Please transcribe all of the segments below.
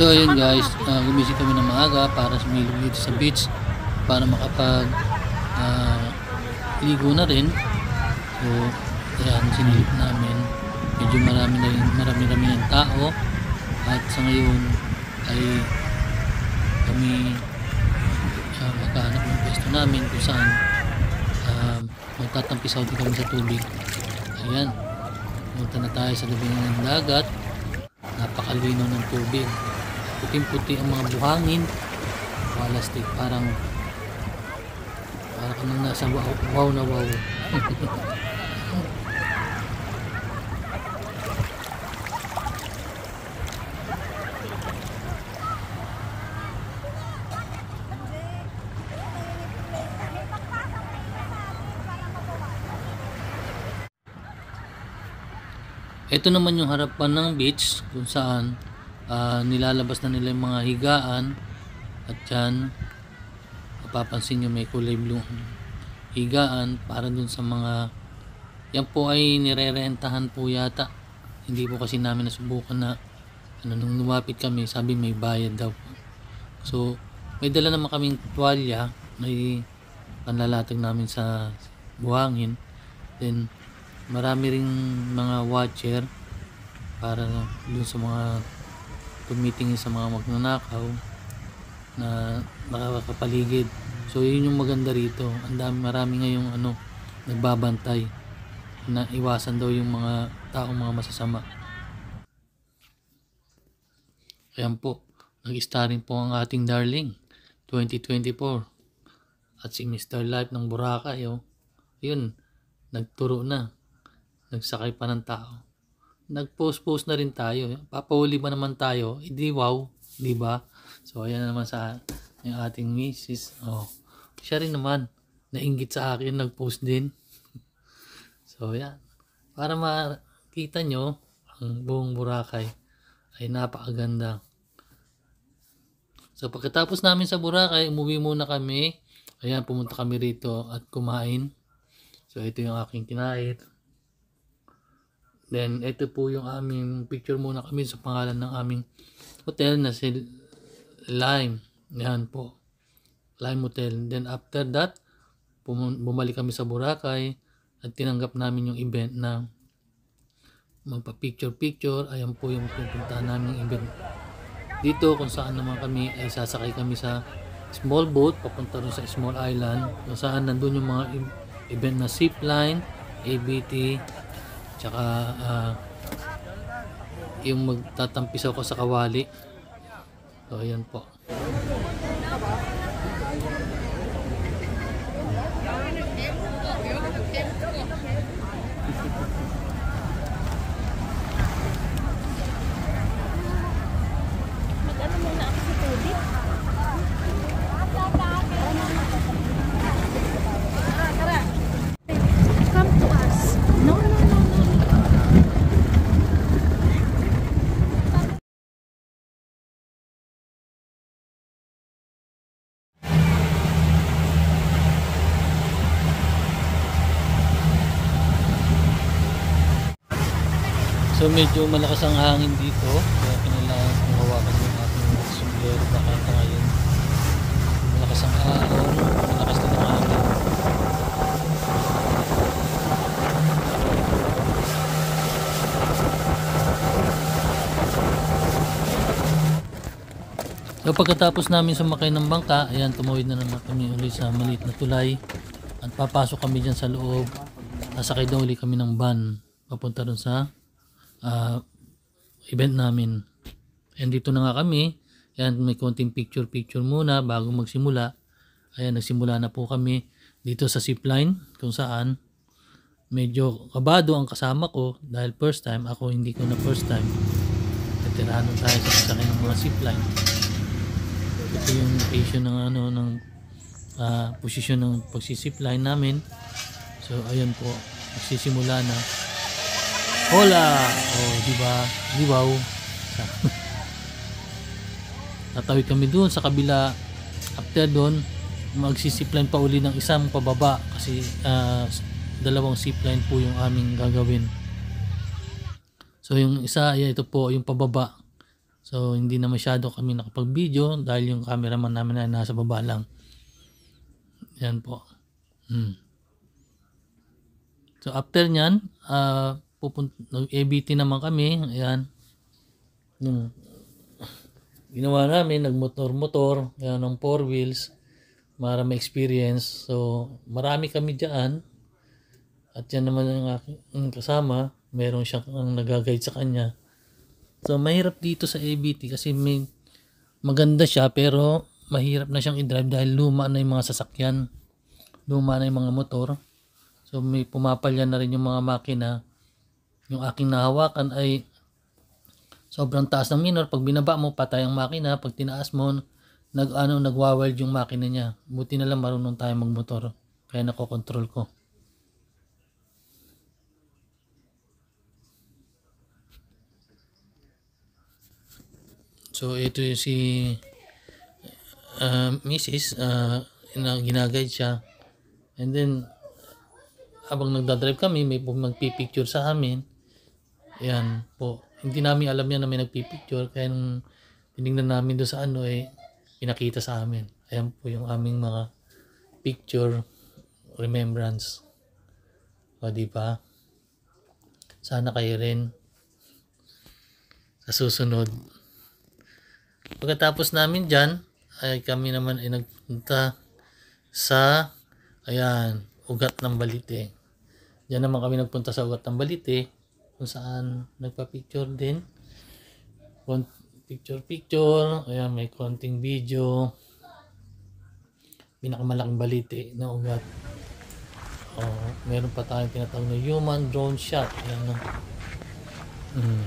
So ayun guys, uh, gumising kami ng maaga para sumilong dito sa beach para makapag ah, ligo na rin. So ayan, sinilip namin. Medyo marami na rin, marami-rami ng tao at sa ngayon ay kami uh, magkahanap ng pwesto namin kung saan uh, magtatampisaw din kami sa tubig. Ayan, punta na tayo sa labing ng dagat. Napakalinaw ng tubig. Puting-puti ang mga buhangin. Palastik, parang parang kang nasa wow, wow na wow. Ito naman yung harapan ng beach kung saan ah, nilalabas na nila yung mga higaan at yan mapapansin nyo may kulay blue. Higaan para dun sa mga yan po ay nirerentahan po yata. Hindi po kasi namin nasubukan na ano, nung lumapit kami sabi may bayad daw so may dala naman kaming tuwalya may panlalatag namin sa buhangin. Then marami ring mga watcher para dun sa mga tumitingin sa mga magnanakaw na makakapaligid so yun yung maganda rito ang dami marami ngayong ano nagbabantay na iwasan daw yung mga taong mga masasama ayan po nag-starring po ang ating darling 2024 at si Mr. Life ng Boracay oh. yun nagturo na nagsakay pa ng tao. Nag-post-post na rin tayo. Papahuli ba naman tayo? Hindi wow, di ba? So ayan naman sa yung ating misis. Oh. Siya rin naman nainggit sa akin, nag-post din. so yan. Para makita nyo ang buong Boracay ay napakaganda. So pagkatapos namin sa Boracay, umuwi muna kami. Ayan, pumunta kami rito at kumain. So ito yung aking kinain. Then, ito po yung aming picture muna kami sa pangalan ng aming hotel na si Lime. Yan po. Lime Hotel. Then, after that, bumalik kami sa Boracay at tinanggap namin yung event na magpa-picture-picture. Ayan po yung pupuntahan namin event. Dito, kung saan naman kami, ay sasakay kami sa small boat, papunta rin sa small island, kung saan nandun yung mga e- event na zipline, ABT, Tsaka ah, yung magtatampisaw ko sa kawali. So ayan po. Mag-ano muna ako sa tubig? Come to us. No, no, no, no. So medyo malakas ang hangin dito. Kaya kinailangan kong hawakan yung ating sombrero baka ito ngayon. Malakas ang hangin. Malakas din ang hangin. So pagkatapos namin sumakay ng bangka, ayan tumawid na naman kami ulit sa maliit na tulay. At papasok kami dyan sa loob. Sasakay daw ulit kami ng van. Papunta dun sa ah, event namin. And dito na nga kami. Ayan, may konting picture-picture muna bago magsimula. Ayan, nagsimula na po kami dito sa zipline kung saan medyo kabado ang kasama ko dahil first time. Ako hindi ko na first time. Veterano tayo sa sasakyan ng mga zipline. Ito yung location ng ano ng ah, posisyon ng pagsisipline namin. So ayan po, magsisimula na. Hola! Oh, di ba? Di wow. Tatawid kami doon sa kabila. After doon, magsisipline pa uli ng isang pababa kasi ah, dalawang zipline po yung aming gagawin. So yung isa, ayan ito po, yung pababa. So hindi na masyado kami nakapag-video dahil yung cameraman namin ay nasa baba lang. Yan po. Hmm. So after nyan, uh, pupunt nag-ABT naman kami. Ayan. Yung ginawa namin, nagmotor-motor, yan ng four wheels para ma-experience. So, marami kami dyan. At yan naman ang aking kasama. Meron siyang ang nag-guide sa kanya. So, mahirap dito sa ABT kasi may maganda siya pero mahirap na siyang i-drive dahil luma na yung mga sasakyan. Luma na yung mga motor. So, may pumapalya na rin yung mga makina. Yung aking nahawakan ay sobrang taas ng minor. Pag binaba mo, patay ang makina. Pag tinaas mo, nag, ano, nagwawild yung makina niya. Buti na lang marunong tayo magmotor. Kaya nakokontrol ko. So, ito yung si uh, Mrs. Uh, na ginagayad siya. And then, habang nagdadrive kami, may magpipicture sa amin. Yan po. Hindi namin alam yan na may nagpipicture. Kaya nung tinignan namin doon sa ano eh, pinakita sa amin. Ayan po yung aming mga picture remembrance. O di? Sana kayo rin sa susunod. Pagkatapos namin dyan, ay kami naman ay nagpunta sa ayan, ugat ng balite. Diyan naman kami nagpunta sa ugat ng balite kung saan nagpa-picture din. Kon- Picture picture, ayan may konting video. Pinakamalaking balite na ugat. Oh, meron pa tayong tinatawag na human drone shot. Ayan no. Mm,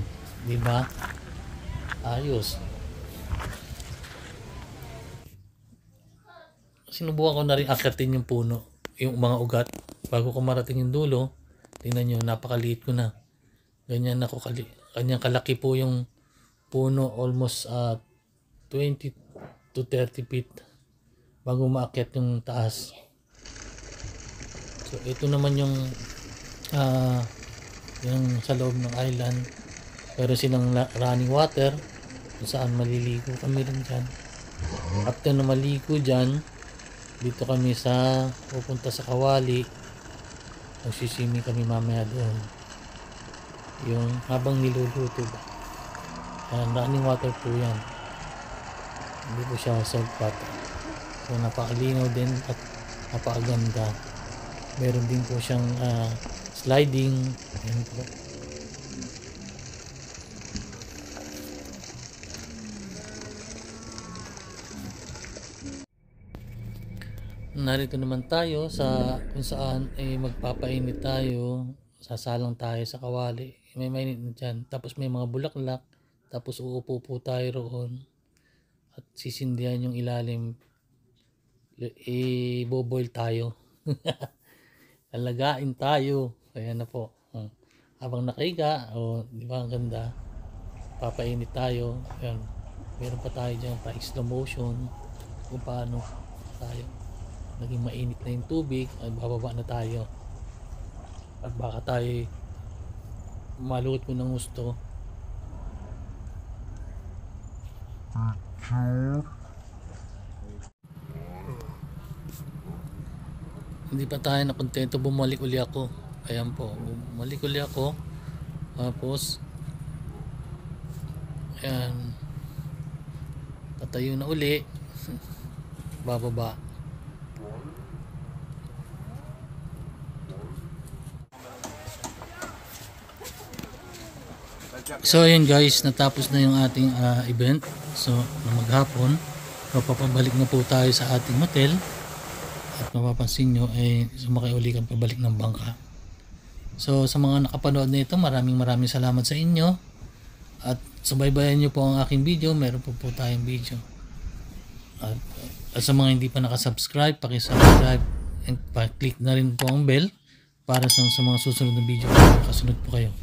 di ba? Ayos. sinubukan ko na rin akitin yung puno, yung mga ugat. Bago ko marating yung dulo, tingnan nyo, napakaliit ko na. Ganyan ako kali, kanyang kalaki po yung puno, almost uh, 20 to 30 feet bago maakyat yung taas. So ito naman yung uh, yung sa loob ng island. Pero silang la- running water kung saan maliligo kami rin dyan. After na maligo dyan, dito kami sa pupunta sa Kawali magsisimi kami mamaya doon yung habang niluluto ba? Yan, running water po yan. Hindi po siya salt water so napakalinaw din at napakaganda. Meron din po siyang ah, sliding. Yan po. Narito naman tayo sa kung saan eh, magpapainit tayo sasalang tayo sa kawali. May mainit na dyan. Tapos may mga bulaklak. Tapos uupo po tayo roon at sisindihan yung ilalim. I-boboil tayo. Alagain tayo. Kaya na po. Hmm. habang nakahiga o oh, di ba ang ganda papainit tayo. Ayan. meron pa tayo dyan pa slow motion kung paano tayo. Naging mainit na yung tubig ay bababa na tayo at baka tayo maluot mo ng gusto. Hindi pa tayo nakontento bumalik uli ako. Ayan po bumalik uli ako. Tapos ayan tatayo na uli. Bababa So ayun guys, natapos na yung ating ah, event. So maghapon, so papabalik na po tayo sa ating hotel. At mapapansin nyo ay sumakay uli kang pabalik ng bangka. So sa mga nakapanood na ito, maraming maraming salamat sa inyo. At subaybayan nyo po ang aking video, meron po po tayong video. At, at sa mga hindi pa nakasubscribe, pakisubscribe and pa-click na rin po ang bell para sa, sa mga susunod na video kasunod po kayo.